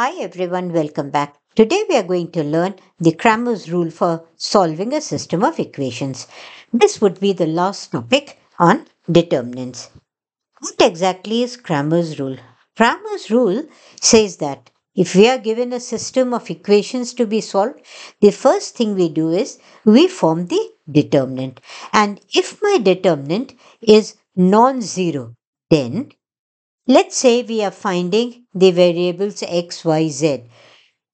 Hi everyone, welcome back. Today we are going to learn the Cramer's rule for solving a system of equations. This would be the last topic on determinants. What exactly is Cramer's rule? Cramer's rule says that if we are given a system of equations to be solved, the first thing we do is we form the determinant. And if my determinant is non-zero, then Let's say we are finding the variables x, y, z.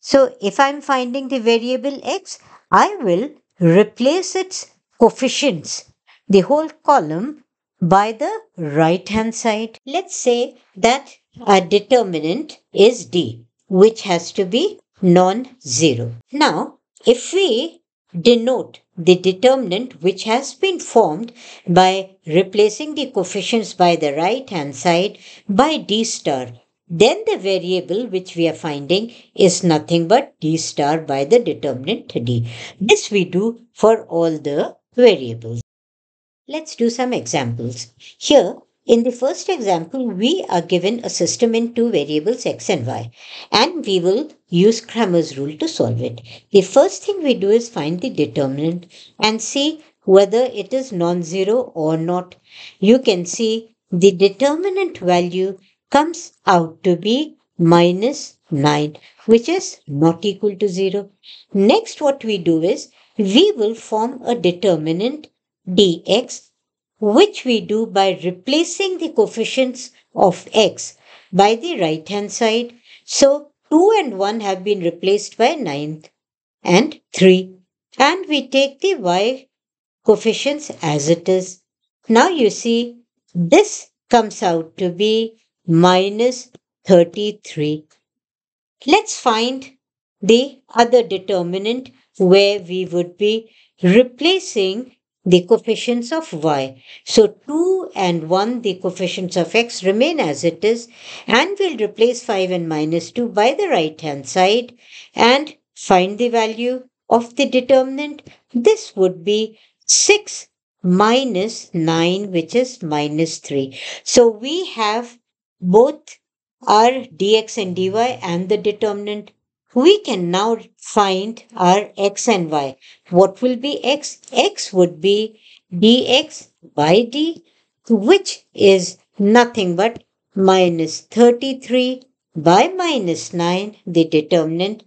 So if I'm finding the variable x, I will replace its coefficients, the whole column, by the right hand side. Let's say that our determinant is d, which has to be non-zero. Now, if we denote the determinant which has been formed by replacing the coefficients by the right hand side by d star. Then the variable which we are finding is nothing but d star by the determinant d. This we do for all the variables. Let's do some examples. Here in the first example, we are given a system in two variables x and y, and we will use Cramer's rule to solve it. The first thing we do is find the determinant and see whether it is non-zero or not. You can see the determinant value comes out to be minus 9, which is not equal to 0. Next, what we do is we will form a determinant dx which we do by replacing the coefficients of x by the right hand side. So 2 and 1 have been replaced by 9 and 3. And we take the y coefficients as it is. Now you see this comes out to be minus 33. Let's find the other determinant where we would be replacing the coefficients of y. So 2 and 1, the coefficients of x remain as it is and we'll replace 5 and minus 2 by the right hand side and find the value of the determinant. This would be 6 minus 9 which is minus 3. So we have both our dx and dy and the determinant we can now find our x and y. What will be x? x would be dx by d, which is nothing but minus 33 by minus 9, the determinant.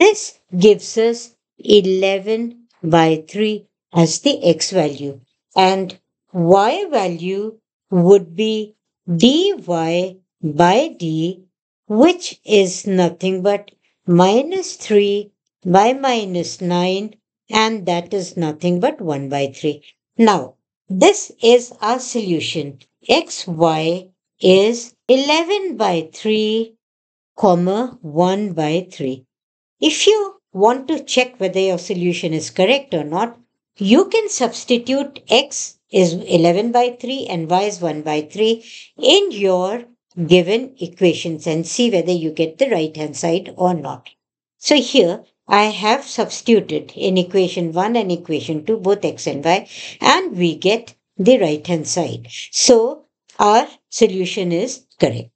This gives us 11 by 3 as the x value. And y value would be dy by d, which is nothing but minus 3 by minus 9 and that is nothing but 1 by 3. Now, this is our solution. xy is 11 by 3 comma 1 by 3. If you want to check whether your solution is correct or not, you can substitute x is 11 by 3 and y is 1 by 3 in your given equations and see whether you get the right hand side or not. So here I have substituted in equation 1 and equation 2 both x and y and we get the right hand side. So our solution is correct.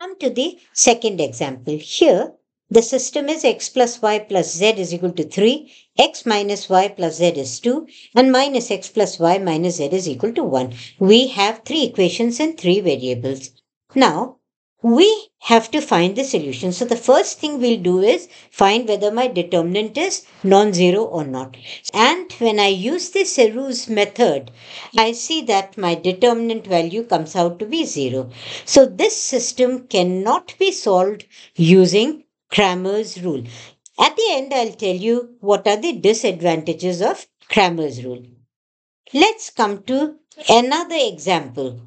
Come to the second example. Here the system is x plus y plus z is equal to 3, x minus y plus z is 2, and minus x plus y minus z is equal to 1. We have three equations and three variables. Now, we have to find the solution. So the first thing we'll do is find whether my determinant is non-zero or not. And when I use the Sarrus method, I see that my determinant value comes out to be zero. So this system cannot be solved using Cramer's rule. At the end, I'll tell you what are the disadvantages of Cramer's rule. Let's come to another example.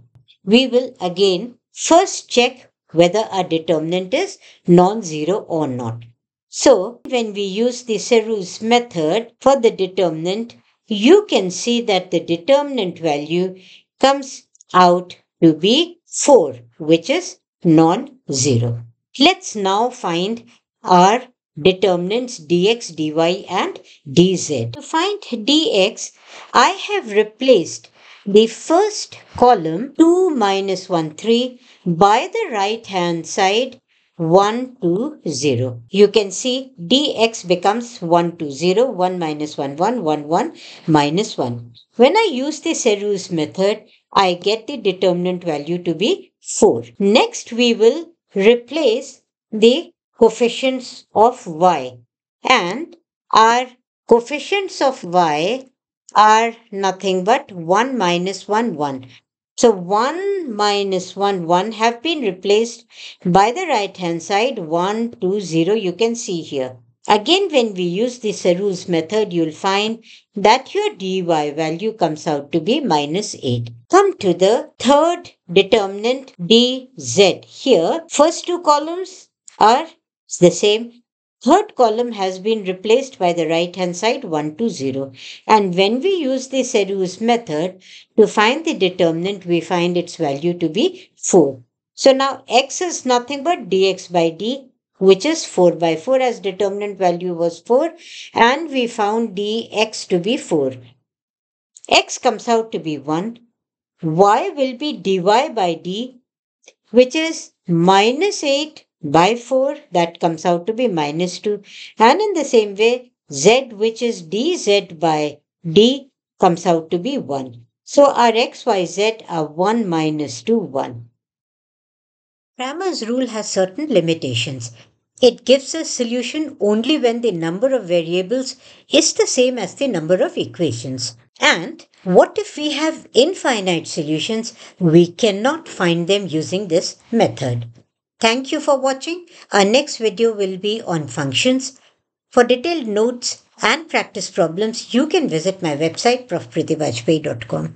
We will again First check whether a determinant is non-zero or not. So when we use the Sarrus method for the determinant, you can see that the determinant value comes out to be 4, which is non-zero. Let's now find our determinants dx, dy and dz. To find dx, I have replaced the first column 2 minus 1 3 by the right hand side 1 to 0. You can see dx becomes 1 to 0, 1 minus 1, 1, 1, 1 minus 1. When I use the Sarrus method, I get the determinant value to be 4. Next, we will replace the coefficients of y and our coefficients of y are nothing but 1 minus 1, 1. So 1 minus 1, 1 have been replaced by the right hand side 1, 2, 0 you can see here. Again when we use the Sarrus method you'll find that your dy value comes out to be minus 8. Come to the third determinant dz. Here first two columns are the same Third column has been replaced by the right hand side 1 to 0. And when we use the Sarrus method to find the determinant, we find its value to be 4. So now x is nothing but dx by d, which is 4 by 4 as determinant value was 4. And we found dx to be 4. x comes out to be 1. y will be dy by d, which is minus 8 by 4 that comes out to be minus 2 and in the same way z which is dz by d comes out to be 1. So our x, y, z are 1 minus 2, 1. Cramer's rule has certain limitations. It gives a solution only when the number of variables is the same as the number of equations. And what if we have infinite solutions? We cannot find them using this method. Thank you for watching. Our next video will be on functions. For detailed notes and practice problems, you can visit my website profpritibajpai.com.